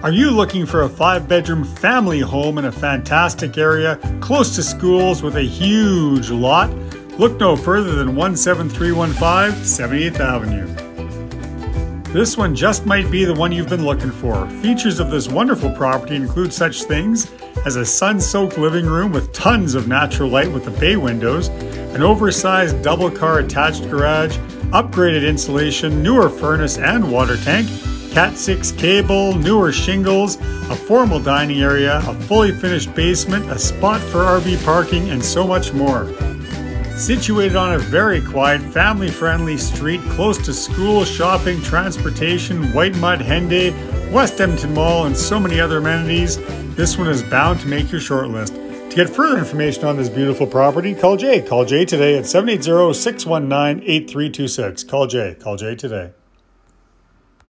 Are you looking for a five bedroom family home in a fantastic area, close to schools with a huge lot? Look no further than 17315 78th Avenue. This one just might be the one you've been looking for. Features of this wonderful property include such things as a sun soaked living room with tons of natural light with the bay windows, an oversized double car attached garage, upgraded insulation, newer furnace and water tank, Cat 6 cable, newer shingles, a formal dining area, a fully finished basement, a spot for RV parking, and so much more. Situated on a very quiet, family friendly street close to school, shopping, transportation, Whitemud Henday, West Edmonton Mall, and so many other amenities, this one is bound to make your shortlist. To get further information on this beautiful property, call Jay. Call Jay today at 780 619 8326. Call Jay. Call Jay today.